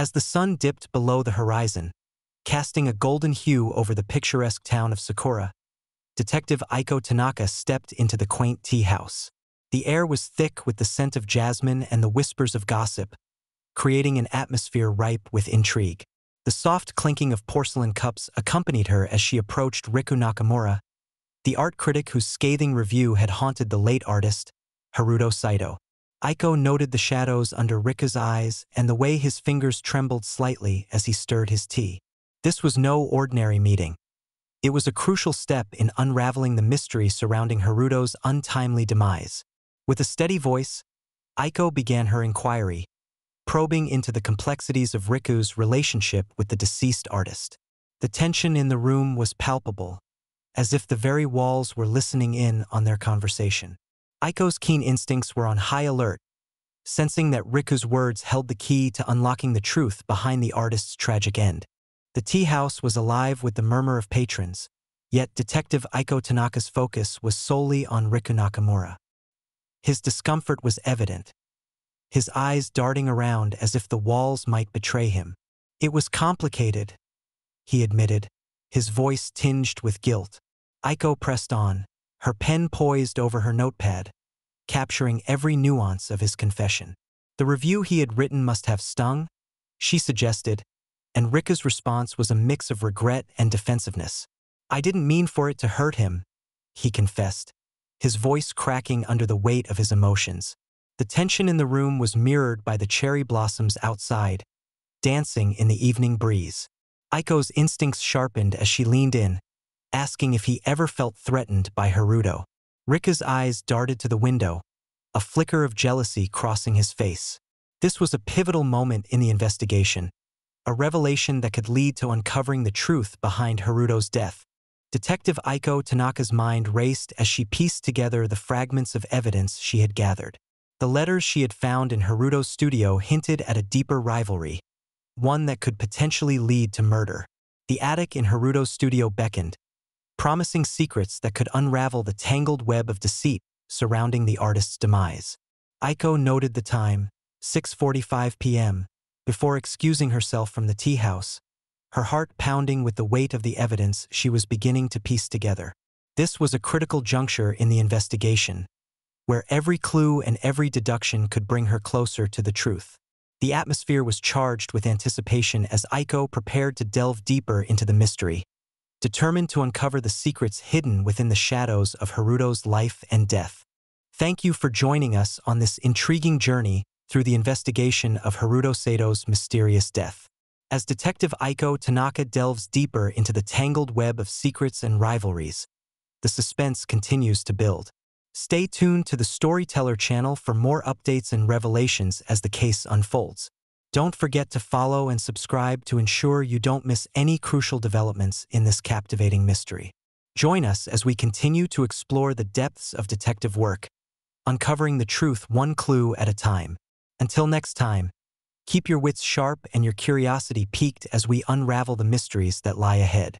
As the sun dipped below the horizon, casting a golden hue over the picturesque town of Sakura, Detective Aiko Tanaka stepped into the quaint tea house. The air was thick with the scent of jasmine and the whispers of gossip, creating an atmosphere ripe with intrigue. The soft clinking of porcelain cups accompanied her as she approached Riku Nakamura, the art critic whose scathing review had haunted the late artist, Haruto Saito. Aiko noted the shadows under Riku's eyes and the way his fingers trembled slightly as he stirred his tea. This was no ordinary meeting. It was a crucial step in unraveling the mystery surrounding Haruto's untimely demise. With a steady voice, Aiko began her inquiry, probing into the complexities of Riku's relationship with the deceased artist. The tension in the room was palpable, as if the very walls were listening in on their conversation. Aiko's keen instincts were on high alert, sensing that Riku's words held the key to unlocking the truth behind the artist's tragic end. The tea house was alive with the murmur of patrons, yet Detective Aiko Tanaka's focus was solely on Riku Nakamura. His discomfort was evident, his eyes darting around as if the walls might betray him. It was complicated, he admitted, his voice tinged with guilt. Aiko pressed on, her pen poised over her notepad, capturing every nuance of his confession. The review he had written must have stung, she suggested, and Riku's response was a mix of regret and defensiveness. I didn't mean for it to hurt him, he confessed, his voice cracking under the weight of his emotions. The tension in the room was mirrored by the cherry blossoms outside, dancing in the evening breeze. Aiko's instincts sharpened as she leaned in, asking if he ever felt threatened by Haruto. Riku's eyes darted to the window, a flicker of jealousy crossing his face. This was a pivotal moment in the investigation, a revelation that could lead to uncovering the truth behind Haruto's death. Detective Aiko Tanaka's mind raced as she pieced together the fragments of evidence she had gathered. The letters she had found in Haruto's studio hinted at a deeper rivalry, one that could potentially lead to murder. The attic in Haruto's studio beckoned, promising secrets that could unravel the tangled web of deceit surrounding the artist's demise. Aiko noted the time, 6.45 p.m., before excusing herself from the tea house, her heart pounding with the weight of the evidence she was beginning to piece together. This was a critical juncture in the investigation, where every clue and every deduction could bring her closer to the truth. The atmosphere was charged with anticipation as Aiko prepared to delve deeper into the mystery, determined to uncover the secrets hidden within the shadows of Haruto's life and death. Thank you for joining us on this intriguing journey through the investigation of Haruto Saito's mysterious death. As Detective Aiko Tanaka delves deeper into the tangled web of secrets and rivalries, the suspense continues to build. Stay tuned to the Storyteller channel for more updates and revelations as the case unfolds. Don't forget to follow and subscribe to ensure you don't miss any crucial developments in this captivating mystery. Join us as we continue to explore the depths of detective work, uncovering the truth one clue at a time. Until next time, keep your wits sharp and your curiosity piqued as we unravel the mysteries that lie ahead.